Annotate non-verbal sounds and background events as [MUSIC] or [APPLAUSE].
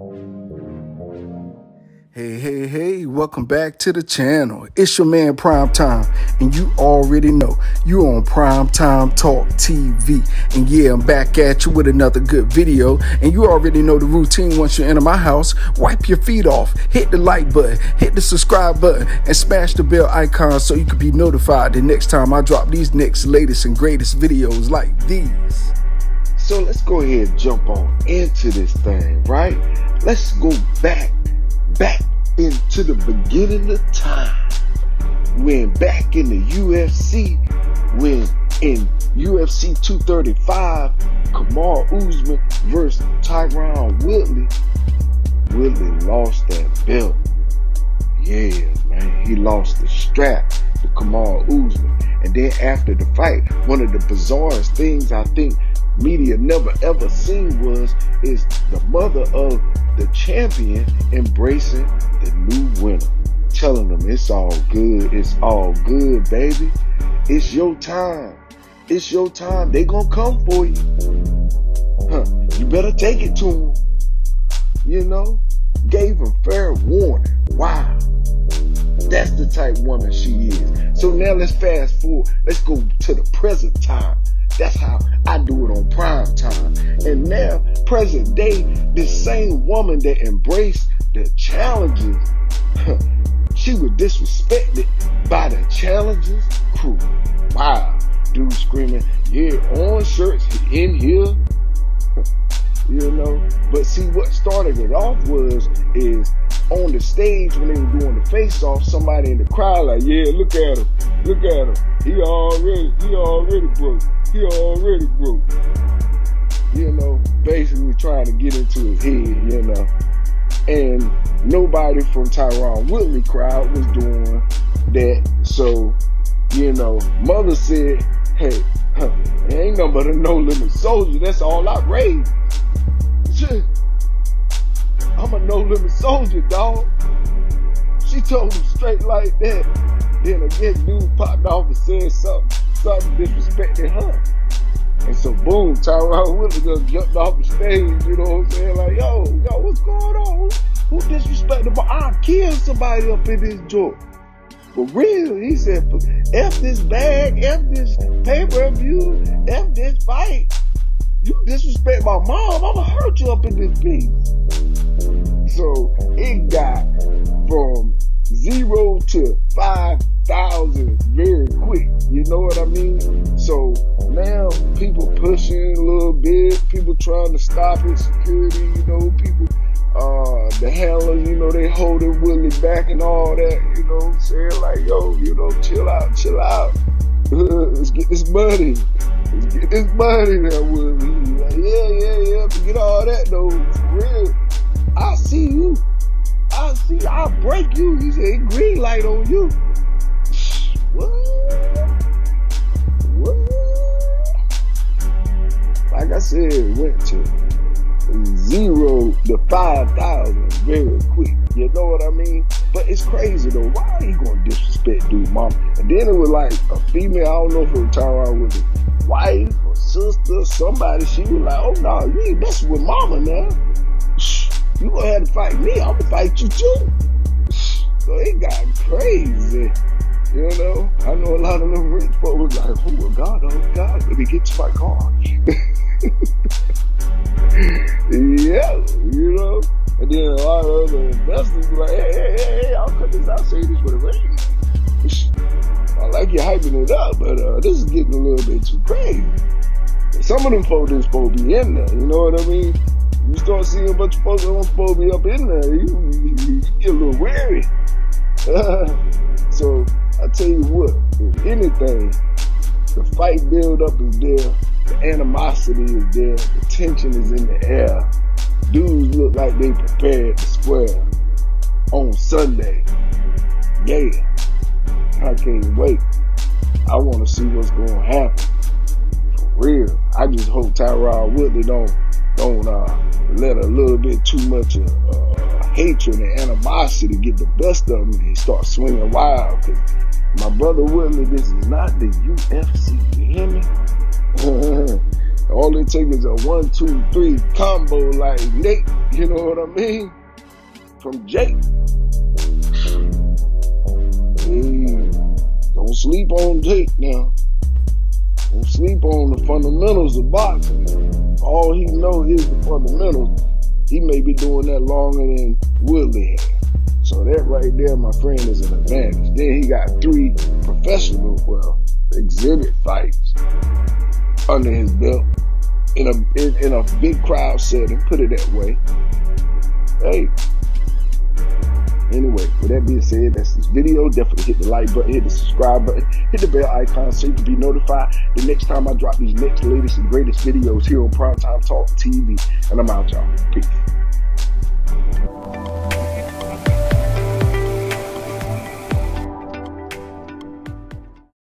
Hey, hey, hey, welcome back to the channel. It's your man Prime Time, and you already know you on Prime Time Talk TV. And yeah, I'm back at you with another good video. And you already know the routine once you enter my house. Wipe your feet off, hit the like button, hit the subscribe button, and smash the bell icon so you can be notified the next time I drop these next latest and greatest videos like these. So let's go ahead and jump on into this thing, right? Let's go back back into the beginning of time when back in the UFC, when in UFC 235, Kamaru Usman versus Tyron Woodley, Woodley lost that belt. Yeah, man, he lost the strap to Kamaru Usman. And then after the fight, one of the bizarrest things I think media never ever seen was is the mother of the champion embracing the new winner, telling them it's all good, it's all good, baby. It's your time. It's your time. They gonna come for you. Huh. You better take it to them. You know, gave him fair warning. Wow. That's the type woman she is. So now let's fast forward. Let's go to the present time. That's how I do it on prime time. And now, present day, this same woman that embraced the challenges, she was disrespected by the challenges crew. Wow. Dude screaming, yeah, on shirts in here. [LAUGHS] you know, but see what started it off was is on the stage when they were doing the face off, somebody in the crowd like, yeah, look at him, look at him. He already, he already broke he already broke. You know, basically trying to get into his head, you know. And nobody from Tyron Woodley crowd was doing that. So, you know, mother said, hey, huh, ain't nobody no limit soldier. That's all I raised. [LAUGHS] I'm a no limit soldier, dog. She told him straight like that. Then again, dude popped off and said something something disrespecting her. And so boom, Tyron Woodley just jumped off the stage, you know what I'm saying? Like, yo, yo, what's going on? Who, who disrespecting? But I killed somebody up in this joint. For real, he said, F this bag, F this pay-per-view, F this fight. You disrespect my mom, I'ma hurt you up in this piece. So it got from zero to five thousand very quick. You know what I mean? So now people pushing a little bit, people trying to stop it, security, you know, people uh the handlers, you know, they holding Willie back and all that, you know, saying like, yo, you know, chill out, chill out. [LAUGHS] Let's get this money. Let's get this money now, Willie. Like, yeah, yeah, yeah, forget all that though. For real. I see you. I see, I'll break you. He said, green light on you. [SIGHS] What? What? Like I said, went to zero to 5,000 very quick. You know what I mean? But it's crazy though. Why are you to disrespect dude, mom? And then it was like a female, I don't know if it was Tyron was a wife or sister, somebody. She was like, oh no, you ain't messing with mama now. You gonna have to fight me, I'm gonna fight you too. So it got crazy. You know, I know a lot of them rich folks was like, oh God, oh God, let me get to my car. [LAUGHS] yeah, you know. And then a lot of other investors be like, hey, hey, hey, hey, I'll cut this out, say this for the rain. I like you hyping it up, but uh, this is getting a little bit too crazy. Some of them folks ain't supposed to be in there, you know what I mean? You start seeing a bunch of folks that don't supposed to be up in there, you, you, you get a little wary. so I tell you what, if anything, the fight build up is there, the animosity is there, the tension is in the air. Dudes look like they prepared to square on Sunday. Yeah, I can't wait. I want to see what's going to happen. For real. I just hope Tyron Woodley don't don't uh, let a little bit too much uh, hatred and animosity get the best of me and start swinging wild. Cause my brother Woodley, this is not the UFC. You hear me? [LAUGHS] All it takes is a one, two, three combo like Nate. You know what I mean? From Jake. Hey, don't sleep on Jake now. Don't sleep on the fundamentals of boxing. All he know is the fundamentals. He may be doing that longer than Woodley So that right there, my friend, is an advantage. Then he got three professional, well, exhibit fights under his belt in a in, in a big crowd setting. Put it that way. Hey. Being said, that's this video. Definitely hit the like button, hit the subscribe button, hit the bell icon so you can be notified the next time I drop these next, latest, and greatest videos here on Primetime Talk TV. And I'm out, y'all. Peace.